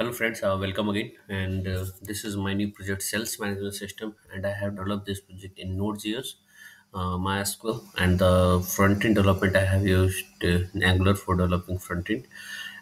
Hello friends, uh, welcome again. And uh, this is my new project sales management system and I have developed this project in Node.js, uh, MySQL and the front-end development I have used uh, Angular for developing front-end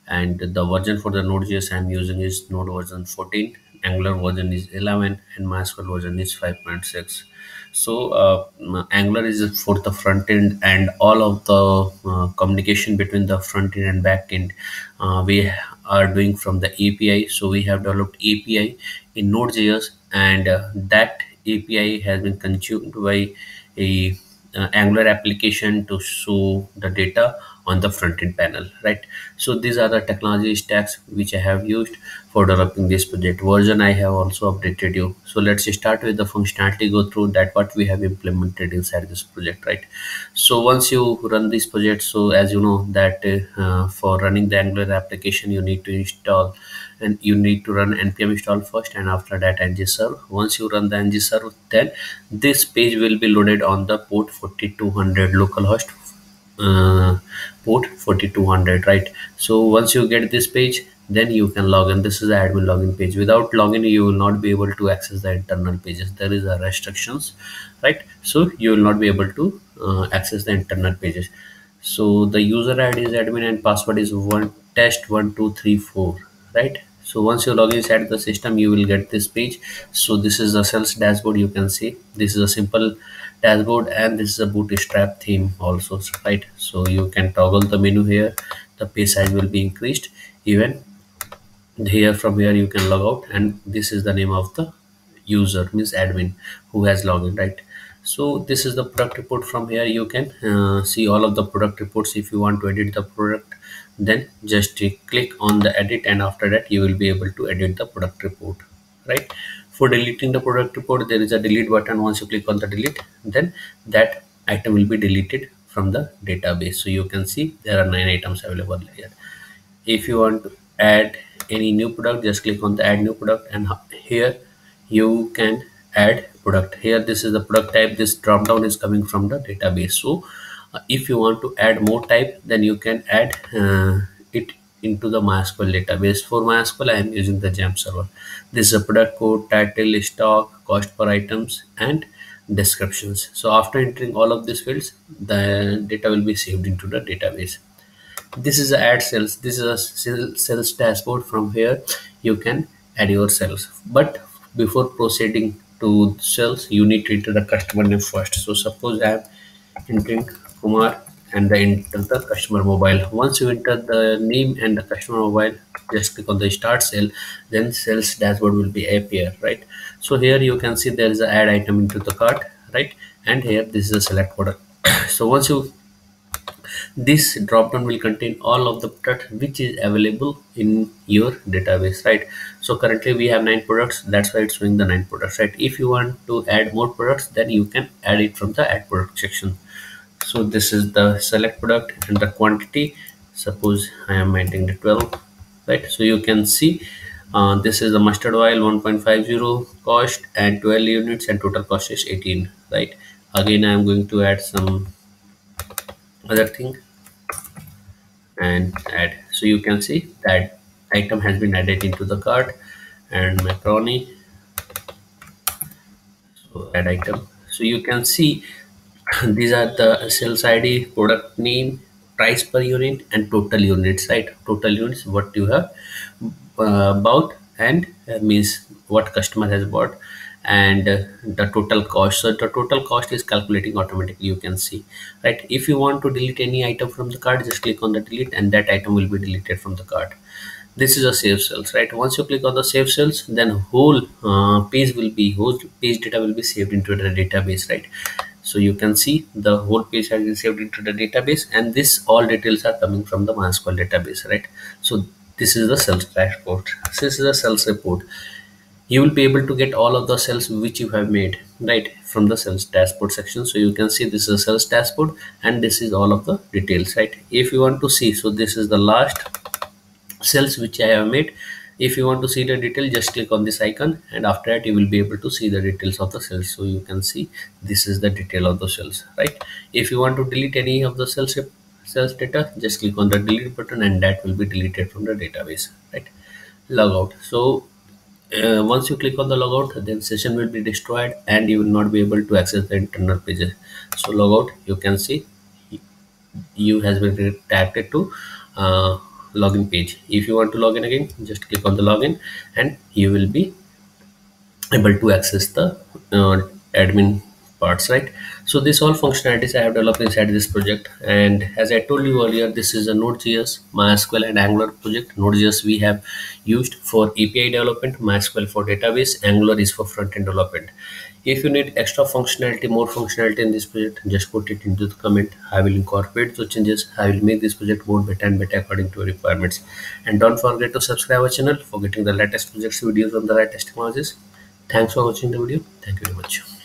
and the version for the Node.js I'm using is Node version 14, Angular version is 11 and MySQL version is 5.6 so uh, angular is for the front end and all of the uh, communication between the front end and back end uh, we are doing from the api so we have developed api in node.js and uh, that api has been consumed by a uh, angular application to show the data on the front end panel right? So these are the technology stacks which i have used for developing this project. Version i have also updated you. So let's start with the functionality go through that what we have implemented inside this project right? So once you run this project so as you know that uh, for running the angular application you need to install and you need to run npm install first and after that ng serve once you run the ng serve then this page will be loaded on the port 4200 localhost uh, port 4200 right? So once you get this page then you can log in. This is the admin login page. Without login you will not be able to access the internal pages. There is a restrictions right? So you will not be able to uh, access the internal pages. So the user id is admin and password is one test one two three four right so once you log inside the system you will get this page. So this is the sales dashboard you can see. This is a simple dashboard and this is a bootstrap theme also right? So you can toggle the menu here. The page size will be increased. Even here from here you can log out and this is the name of the user means admin who has logged in, right? So this is the product report from here. You can uh, see all of the product reports if you want to edit the product then just click on the edit and after that you will be able to edit the product report right? For deleting the product report there is a delete button. Once you click on the delete then that item will be deleted from the database. So you can see there are nine items available here. If you want to add any new product just click on the add new product and here you can add product. Here this is the product type. This drop down is coming from the database. So if you want to add more type then you can add uh, it into the MySQL database. For MySQL, I am using the Jam server. This is a product code, title, stock, cost per items, and descriptions. So after entering all of these fields, the data will be saved into the database. This is a add sales. This is a sales dashboard. From here, you can add your sales. But before proceeding to sales, you need to enter the customer name first. So suppose I am entering Kumar and enter the customer mobile. Once you enter the name and the customer mobile, just click on the start cell, then sales dashboard will be appear, right? So here you can see there is a add item into the cart, right? And here this is a select product. so once you this dropdown will contain all of the product which is available in your database right so currently we have nine products that's why it's showing the nine products right if you want to add more products then you can add it from the add product section so this is the select product and the quantity. Suppose i am entering the 12 right? So you can see uh, this is the mustard oil 1.50 cost and 12 units and total cost is 18 right? Again i am going to add some other thing and add. So you can see that item has been added into the cart and macaroni. So add item. So you can see these are the sales id product name price per unit and total units right? Total units what you have uh, bought and uh, means what customer has bought and uh, the total cost. So the total cost is calculating automatically you can see right? If you want to delete any item from the card just click on the delete and that item will be deleted from the card. This is a save cells right? Once you click on the save cells then whole uh, page will be whole page data will be saved into the database right so you can see the whole page has been saved into the database and this all details are coming from the MySQL database right? So this is the sales dashboard. This is a sales report. You will be able to get all of the cells which you have made right from the sales dashboard section. So you can see this is a sales dashboard and this is all of the details right? If you want to see so this is the last cells which i have made if you want to see the detail just click on this icon and after that you will be able to see the details of the cells. So you can see this is the detail of the cells right? If you want to delete any of the cells cells data just click on the delete button and that will be deleted from the database right? Logout. So uh, once you click on the logout then session will be destroyed and you will not be able to access the internal pages. So logout you can see you has been redirected to uh, login page. If you want to log in again just click on the login and you will be able to access the uh, admin parts right? So this all functionalities i have developed inside this project. And as i told you earlier this is a node.js mysql and angular project. Node.js we have used for api development mysql for database angular is for front-end development. If you need extra functionality more functionality in this project just put it into the comment. I will incorporate those changes. I will make this project more better and better according to your requirements. And don't forget to subscribe our channel for getting the latest projects videos on the latest technologies. Thanks for watching the video. Thank you very much.